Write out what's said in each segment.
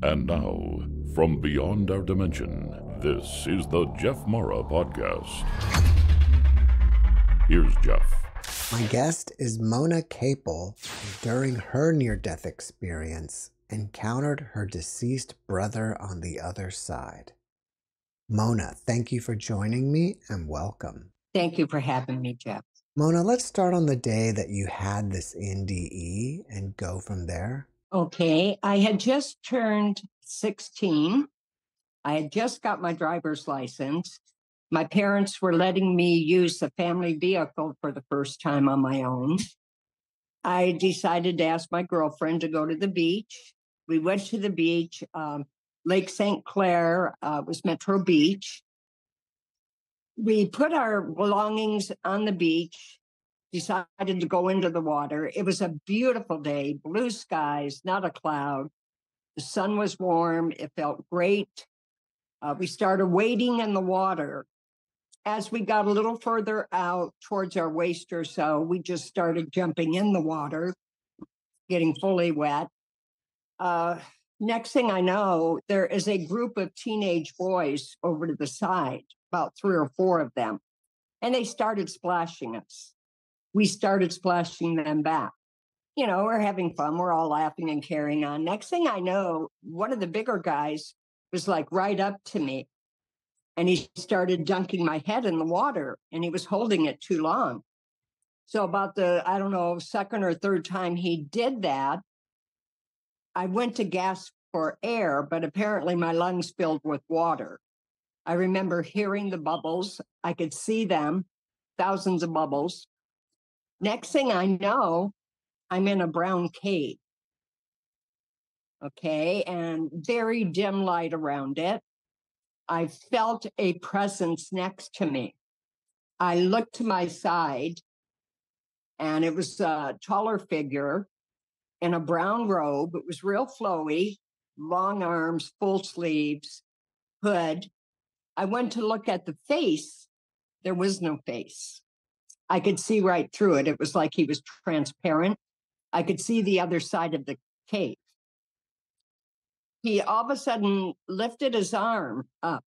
And now, from beyond our dimension, this is the Jeff Mara Podcast. Here's Jeff. My guest is Mona Caple, who during her near death experience encountered her deceased brother on the other side. Mona, thank you for joining me and welcome. Thank you for having me, Jeff. Mona, let's start on the day that you had this NDE and go from there. Okay, I had just turned 16. I had just got my driver's license. My parents were letting me use the family vehicle for the first time on my own. I decided to ask my girlfriend to go to the beach. We went to the beach. Um, Lake St. Clair uh, was Metro Beach. We put our belongings on the beach, decided to go into the water. It was a beautiful day, blue skies, not a cloud. The sun was warm. It felt great. Uh, we started wading in the water. As we got a little further out towards our waist or so, we just started jumping in the water, getting fully wet. Uh, next thing I know, there is a group of teenage boys over to the side, about three or four of them, and they started splashing us. We started splashing them back. You know, we're having fun, we're all laughing and carrying on. Next thing I know, one of the bigger guys was like right up to me and he started dunking my head in the water and he was holding it too long. So, about the, I don't know, second or third time he did that, I went to gasp for air, but apparently my lungs filled with water. I remember hearing the bubbles. I could see them, thousands of bubbles. Next thing I know, I'm in a brown cave. Okay, and very dim light around it. I felt a presence next to me. I looked to my side, and it was a taller figure in a brown robe. It was real flowy, long arms, full sleeves, hood. I went to look at the face. There was no face. I could see right through it. It was like he was transparent. I could see the other side of the cave. He all of a sudden lifted his arm up,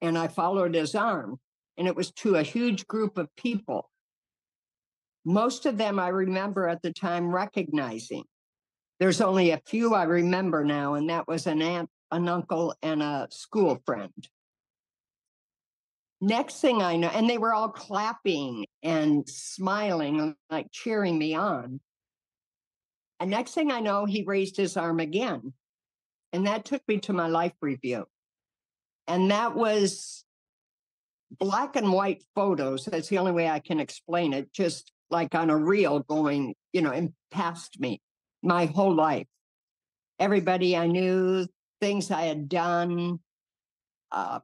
and I followed his arm, and it was to a huge group of people. Most of them I remember at the time recognizing. There's only a few I remember now, and that was an aunt, an uncle, and a school friend. Next thing I know, and they were all clapping and smiling and like cheering me on. And next thing I know, he raised his arm again. And that took me to my life review. And that was black and white photos. That's the only way I can explain it, just like on a reel going, you know, and past me my whole life. Everybody I knew, things I had done. Uh,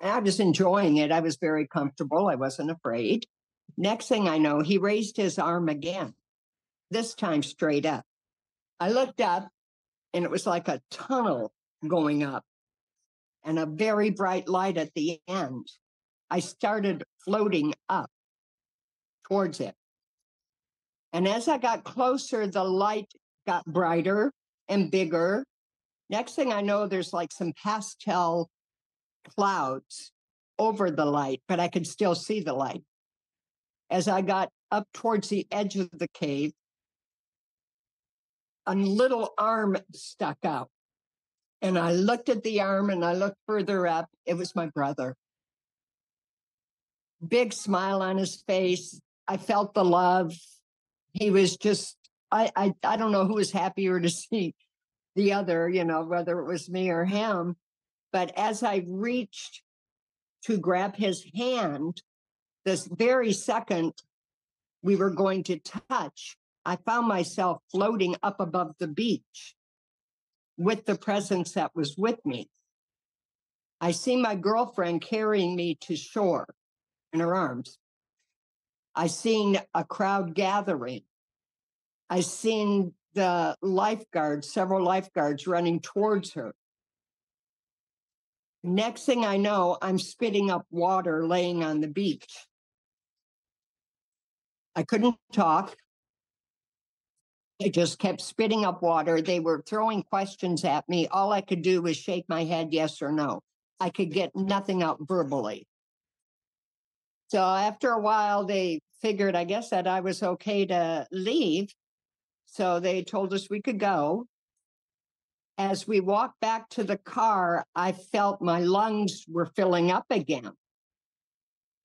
I was enjoying it. I was very comfortable. I wasn't afraid. Next thing I know, he raised his arm again, this time straight up. I looked up and it was like a tunnel going up and a very bright light at the end. I started floating up towards it. And as I got closer, the light got brighter and bigger. Next thing I know, there's like some pastel clouds over the light, but I could still see the light. As I got up towards the edge of the cave, a little arm stuck out. And I looked at the arm and I looked further up. It was my brother. Big smile on his face. I felt the love he was just I, I I don't know who was happier to see the other, you know, whether it was me or him. But as I reached to grab his hand, this very second we were going to touch, I found myself floating up above the beach with the presence that was with me. I see my girlfriend carrying me to shore in her arms. I seen a crowd gathering. I seen the lifeguards, several lifeguards running towards her. Next thing I know, I'm spitting up water laying on the beach. I couldn't talk. I just kept spitting up water. They were throwing questions at me. All I could do was shake my head, yes or no. I could get nothing out verbally. So after a while, they figured, I guess, that I was okay to leave. So they told us we could go. As we walked back to the car, I felt my lungs were filling up again.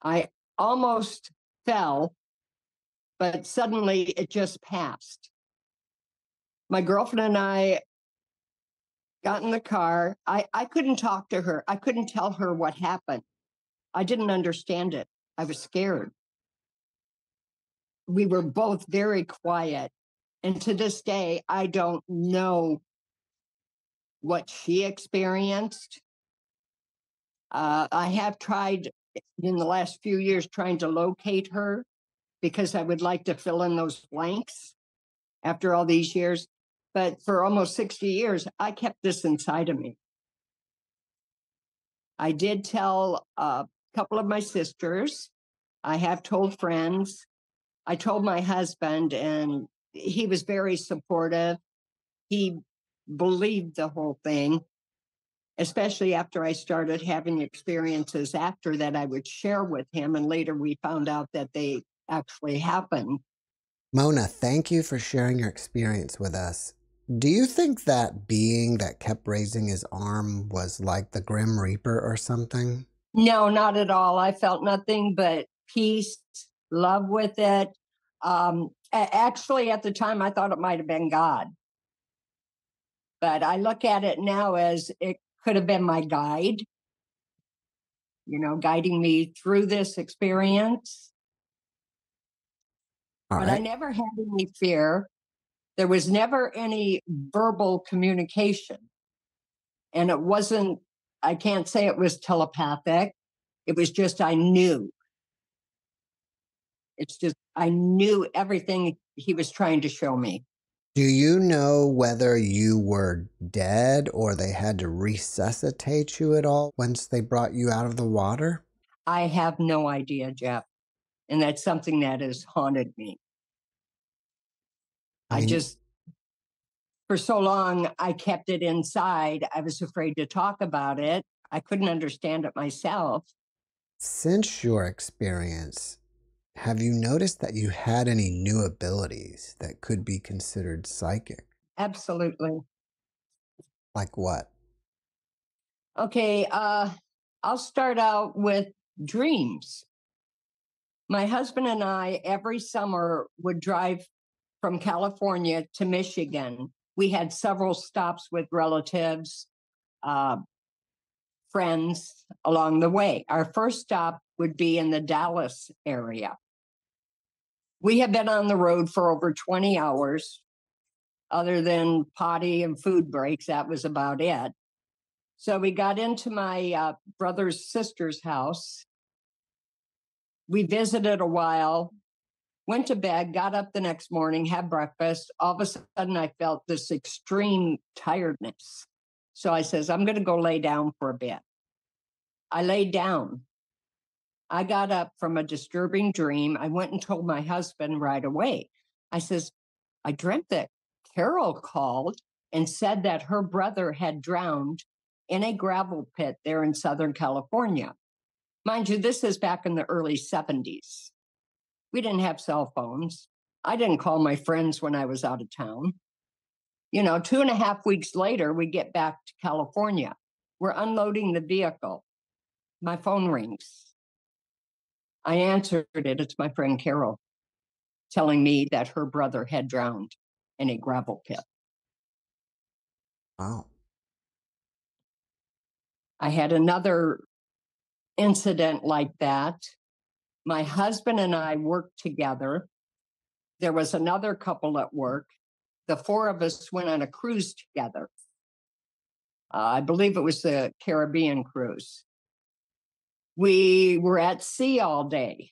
I almost fell, but suddenly it just passed. My girlfriend and I got in the car. I, I couldn't talk to her. I couldn't tell her what happened. I didn't understand it. I was scared. We were both very quiet. And to this day, I don't know what she experienced. Uh, I have tried in the last few years trying to locate her because I would like to fill in those blanks after all these years. But for almost 60 years, I kept this inside of me. I did tell a couple of my sisters. I have told friends. I told my husband, and he was very supportive. He believed the whole thing, especially after I started having experiences after that I would share with him. And later we found out that they actually happened. Mona, thank you for sharing your experience with us. Do you think that being that kept raising his arm was like the Grim Reaper or something? No, not at all. I felt nothing but peace, love with it. Um, actually, at the time, I thought it might have been God. But I look at it now as it could have been my guide, you know, guiding me through this experience. All but right. I never had any fear. There was never any verbal communication. And it wasn't, I can't say it was telepathic. It was just, I knew. It's just, I knew everything he was trying to show me. Do you know whether you were dead or they had to resuscitate you at all once they brought you out of the water? I have no idea, Jeff. And that's something that has haunted me. I, mean, just, for so long, I kept it inside. I was afraid to talk about it. I couldn't understand it myself. Since your experience, have you noticed that you had any new abilities that could be considered psychic? Absolutely. Like what? Okay, uh, I'll start out with dreams. My husband and I, every summer, would drive from California to Michigan. We had several stops with relatives, uh, friends along the way. Our first stop would be in the Dallas area. We had been on the road for over 20 hours. Other than potty and food breaks, that was about it. So we got into my uh, brother's sister's house. We visited a while, went to bed, got up the next morning, had breakfast. All of a sudden, I felt this extreme tiredness. So I says, I'm going to go lay down for a bit. I laid down. I got up from a disturbing dream. I went and told my husband right away. I says, I dreamt that Carol called and said that her brother had drowned in a gravel pit there in Southern California. Mind you, this is back in the early 70s. We didn't have cell phones. I didn't call my friends when I was out of town. You know, two and a half weeks later, we get back to California. We're unloading the vehicle. My phone rings. I answered it. It's my friend Carol telling me that her brother had drowned in a gravel pit. Wow. I had another incident like that. My husband and I worked together. There was another couple at work. The four of us went on a cruise together. Uh, I believe it was the Caribbean cruise. We were at sea all day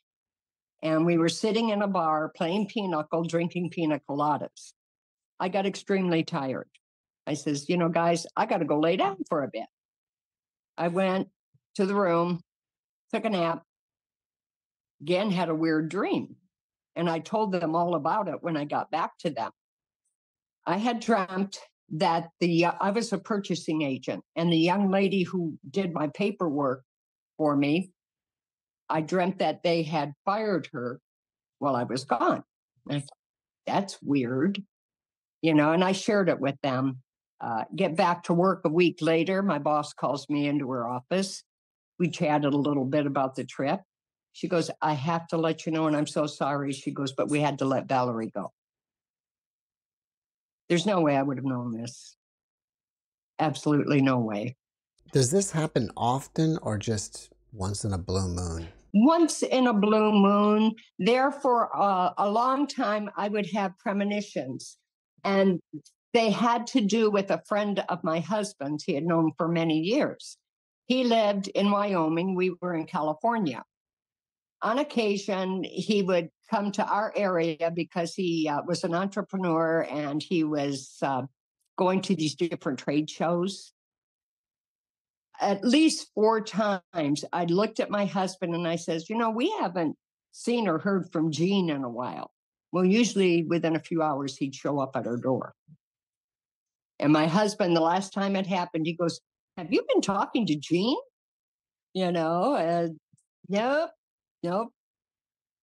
and we were sitting in a bar playing pinochle, drinking pina coladas. I got extremely tired. I says, you know, guys, I got to go lay down for a bit. I went to the room, took a nap, again had a weird dream. And I told them all about it when I got back to them. I had dreamt that the uh, I was a purchasing agent, and the young lady who did my paperwork for me, I dreamt that they had fired her while I was gone. And That's weird, you know. And I shared it with them. Uh, get back to work a week later, my boss calls me into her office. We chatted a little bit about the trip. She goes, I have to let you know, and I'm so sorry. She goes, but we had to let Valerie go. There's no way I would have known this. Absolutely no way. Does this happen often or just once in a blue moon? Once in a blue moon, there for a, a long time, I would have premonitions. And they had to do with a friend of my husband's he had known for many years. He lived in Wyoming, we were in California. On occasion, he would come to our area because he uh, was an entrepreneur and he was uh, going to these different trade shows. At least four times, I looked at my husband and I says, "You know, we haven't seen or heard from Gene in a while." Well, usually within a few hours, he'd show up at our door. And my husband, the last time it happened, he goes, "Have you been talking to Gene?" You know, and nope, nope.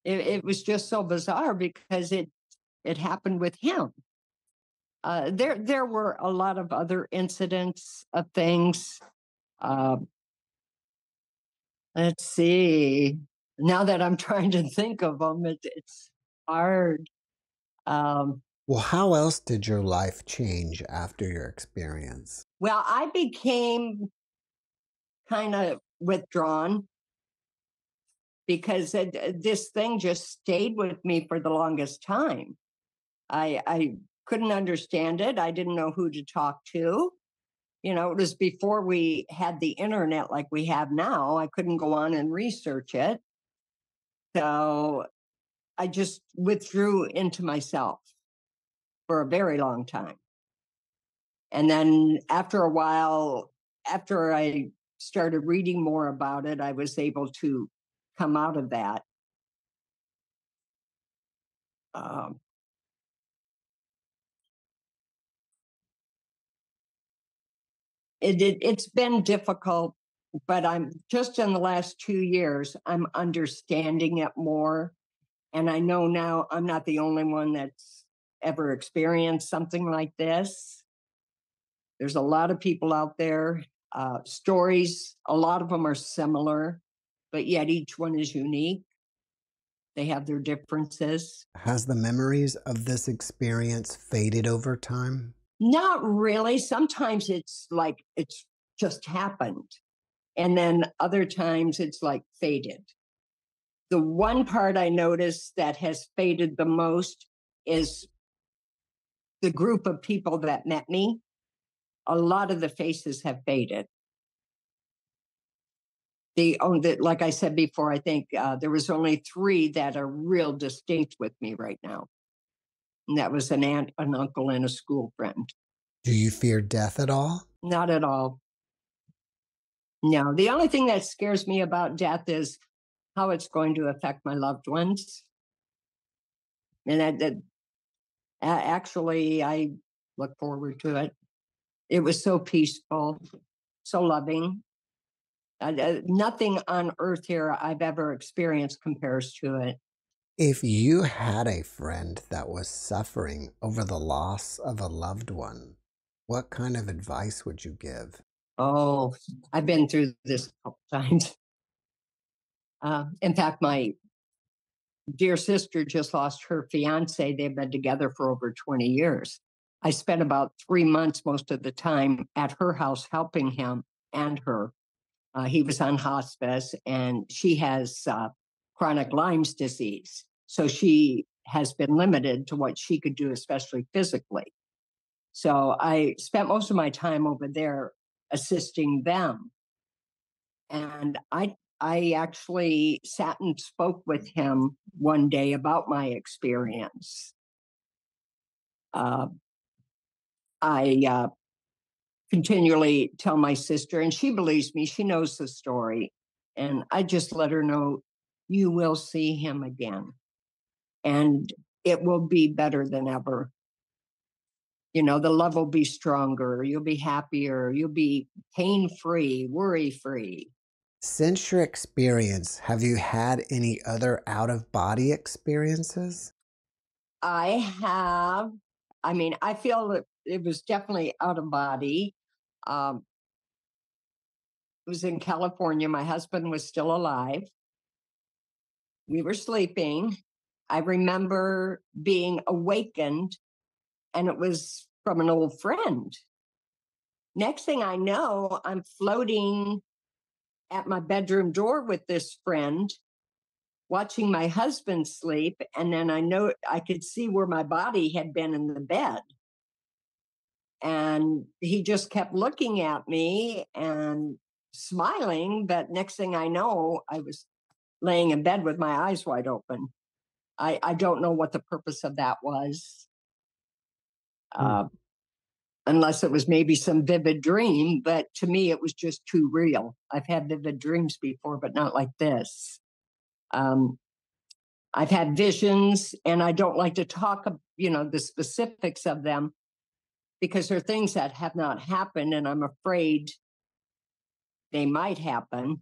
It, it was just so bizarre because it it happened with him. Uh, there there were a lot of other incidents of things. Uh, let's see. Now that I'm trying to think of them, it, it's hard. Um, Well, how else did your life change after your experience? well, I became kind of withdrawn because it, uh, this thing just stayed with me for the longest time. I I couldn't understand it. I didn't know who to talk to. You know, it was before we had the internet like we have now. I couldn't go on and research it. So I just withdrew into myself for a very long time. And then after a while, after I started reading more about it, I was able to come out of that. Um, it, it it's been difficult, but I'm just in the last two years, I'm understanding it more. And I know now I'm not the only one that's ever experienced something like this. There's a lot of people out there, uh, stories, a lot of them are similar, but yet each one is unique. They have their differences. Has the memories of this experience faded over time? Not really. Sometimes it's like it's just happened. And then other times it's like faded. The one part I noticed that has faded the most is the group of people that met me. A lot of the faces have faded. The like I said before, I think uh, there was only three that are real distinct with me right now. And that was an aunt, an uncle, and a school friend. Do you fear death at all? Not at all. No, the only thing that scares me about death is how it's going to affect my loved ones. And that, that actually, I look forward to it. It was so peaceful, so loving. Uh, nothing on earth here I've ever experienced compares to it. If you had a friend that was suffering over the loss of a loved one, what kind of advice would you give? Oh, I've been through this a couple times. Uh, in fact, my dear sister just lost her fiance. They've been together for over 20 years. I spent about three months most of the time at her house helping him and her. Uh, he was on hospice and she has uh, chronic Lyme's disease. So she has been limited to what she could do, especially physically. So I spent most of my time over there assisting them. And I I actually sat and spoke with him one day about my experience. Uh, I uh, continually tell my sister, and she believes me, she knows the story. And I just let her know you will see him again. And it will be better than ever. you know, the love will be stronger, you'll be happier, you'll be pain free, worry free. Since your experience, have you had any other out of body experiences? I have, I mean, I feel that it was definitely out of body. Um, it was in California. My husband was still alive. We were sleeping. I remember being awakened, and it was from an old friend. Next thing I know, I'm floating at my bedroom door with this friend, watching my husband sleep. And then I know I could see where my body had been in the bed. And he just kept looking at me and smiling. But next thing I know, I was laying in bed with my eyes wide open. I, I don't know what the purpose of that was. Hmm. Uh, unless it was maybe some vivid dream. But to me, it was just too real. I've had vivid dreams before, but not like this. Um, I've had visions, and I don't like to talk, you know, the specifics of them because they're things that have not happened, and I'm afraid they might happen.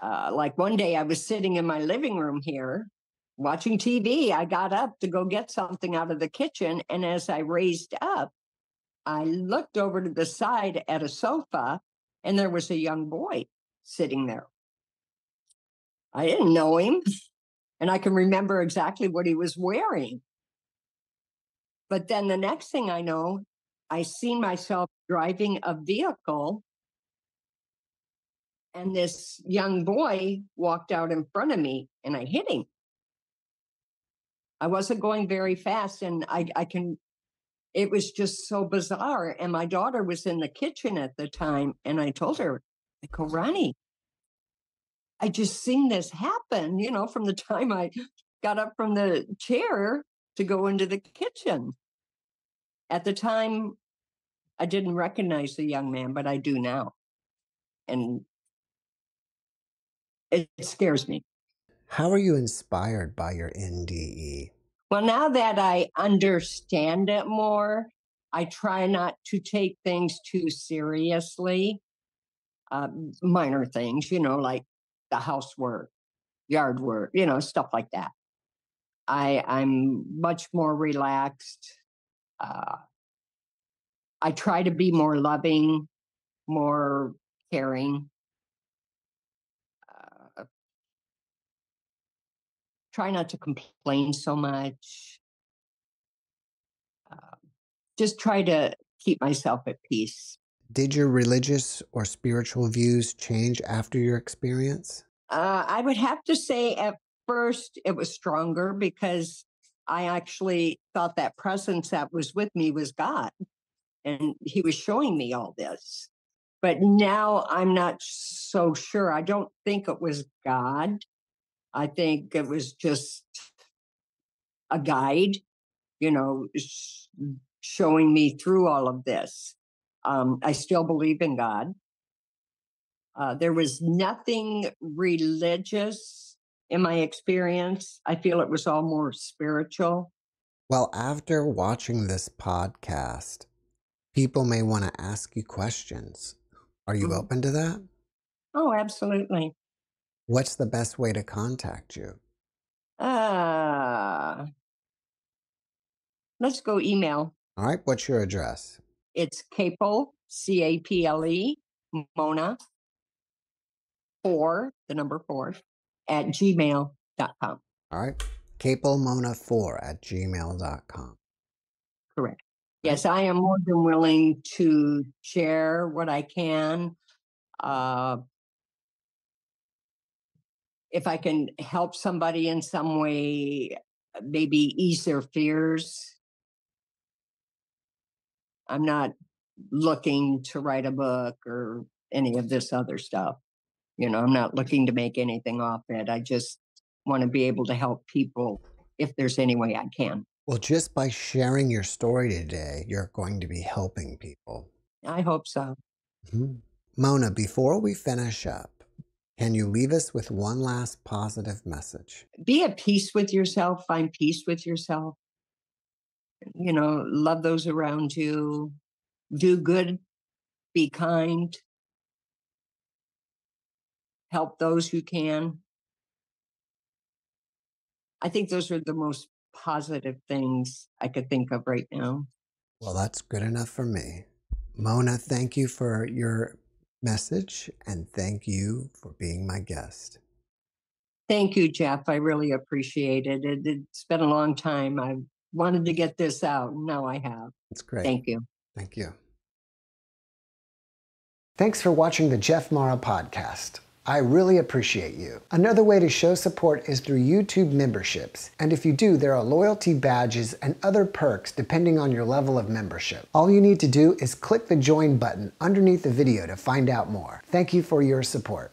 Uh, like one day, I was sitting in my living room here watching TV. I got up to go get something out of the kitchen. And as I raised up, I looked over to the side at a sofa and there was a young boy sitting there. I didn't know him. And I can remember exactly what he was wearing. But then the next thing I know, I seen myself driving a vehicle and this young boy walked out in front of me and I hit him. I wasn't going very fast, and I, I can. It was just so bizarre. And my daughter was in the kitchen at the time, and I told her, go, Ronnie, I just seen this happen. You know, from the time I got up from the chair to go into the kitchen. At the time, I didn't recognize the young man, but I do now. And it scares me. How are you inspired by your NDE? Well, now that I understand it more, I try not to take things too seriously. Uh, minor things, you know, like the housework, yard work, you know, stuff like that. I I'm much more relaxed. Uh, I try to be more loving, more caring. Try not to complain so much. Uh, just try to keep myself at peace. Did your religious or spiritual views change after your experience? Uh, I would have to say at first it was stronger because I actually thought that presence that was with me was God. And he was showing me all this. But now I'm not so sure. I don't think it was God. I think it was just a guide, you know, sh- showing me through all of this. Um, I still believe in God. Uh, there was nothing religious in my experience. I feel it was all more spiritual. Well, after watching this podcast, people may want to ask you questions. Are you mm-hmm. open to that? Oh, absolutely. What's the best way to contact you? Uh, let's go email. All right. What's your address? It's Caple, C A P L E, Mona, four, the number four, at gmail.com. All right. CapleMona4 at gmail.com. Correct. Yes, I am more than willing to share what I can. Uh, if I can help somebody in some way, maybe ease their fears. I'm not looking to write a book or any of this other stuff. You know, I'm not looking to make anything off it. I just want to be able to help people if there's any way I can. Well, just by sharing your story today, you're going to be helping people. I hope so. Mm-hmm. Mona, before we finish up, can you leave us with one last positive message? Be at peace with yourself, find peace with yourself. you know, love those around you, do good, be kind, help those who can. I think those are the most positive things I could think of right now. Well, that's good enough for me. Mona, thank you for your message and thank you for being my guest. Thank you, Jeff. I really appreciate it. it. It's been a long time. I wanted to get this out. Now I have. It's great. Thank you. Thank you. Thanks for watching the Jeff Mara podcast. I really appreciate you. Another way to show support is through YouTube memberships. And if you do, there are loyalty badges and other perks depending on your level of membership. All you need to do is click the join button underneath the video to find out more. Thank you for your support.